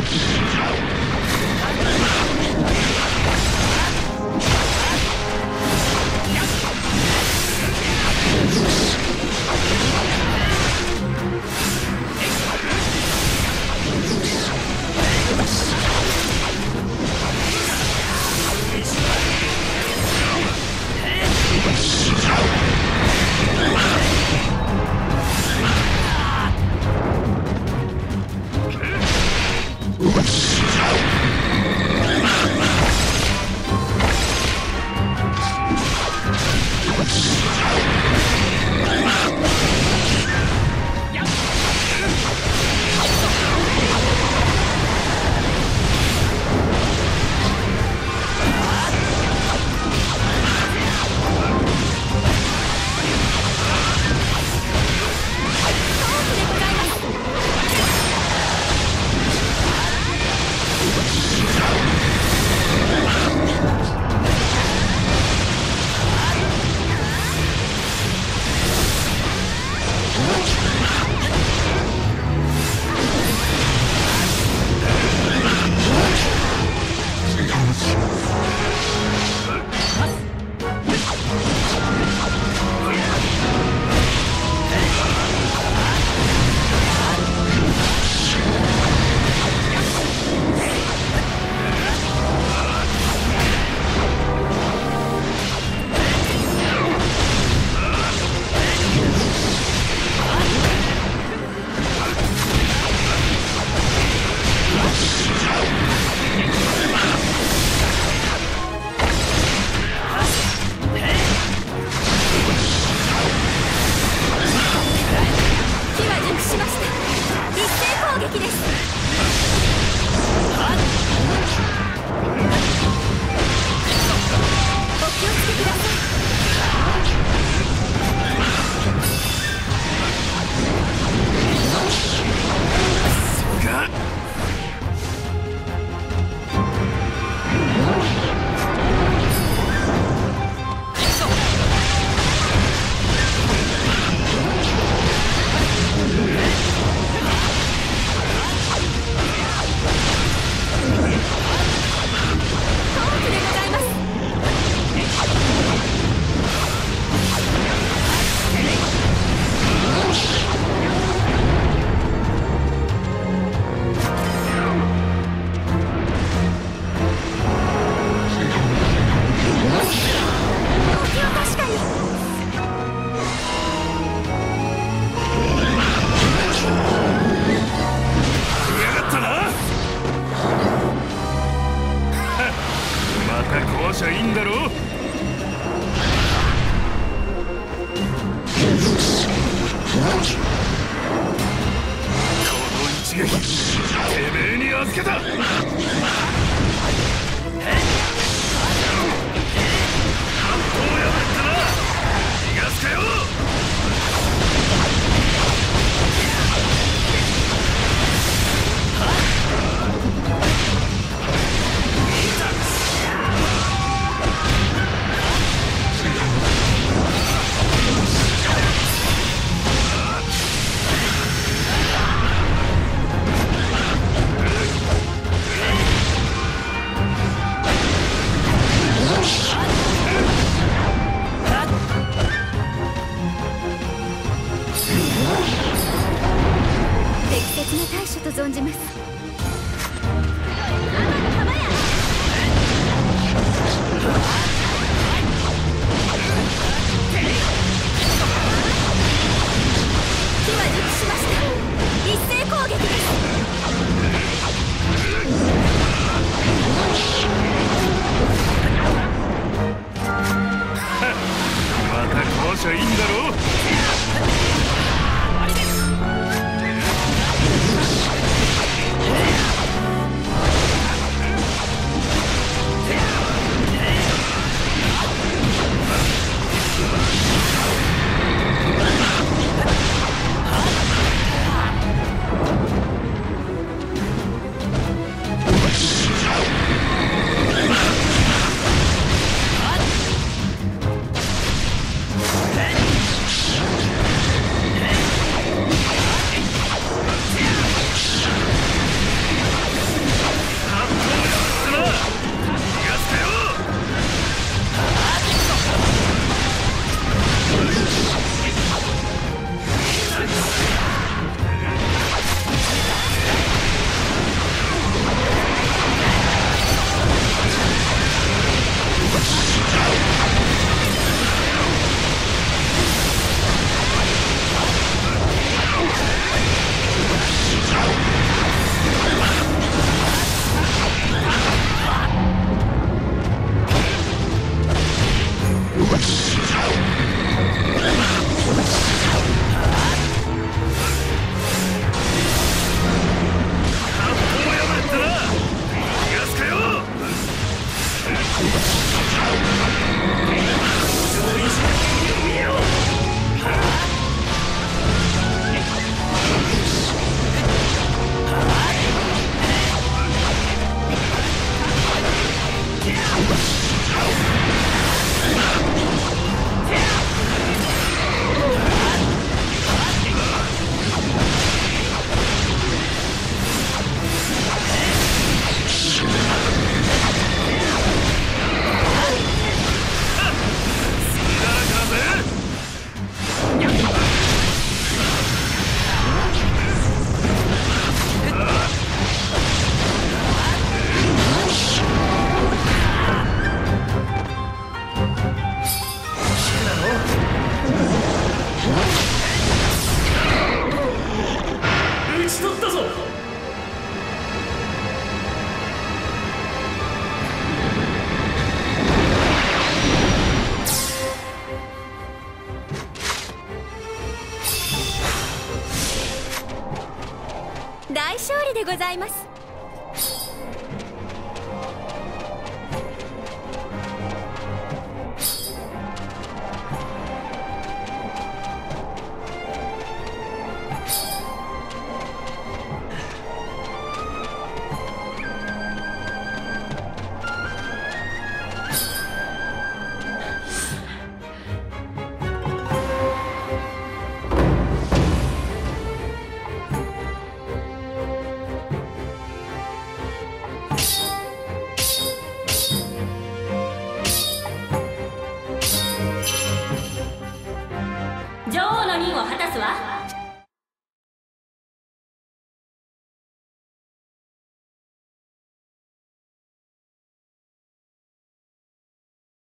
Thank you. Let's go. また壊しゃいいんだろ？この一撃てめえに預けた！ございます。女王の任を果たすわ